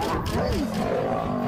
Please.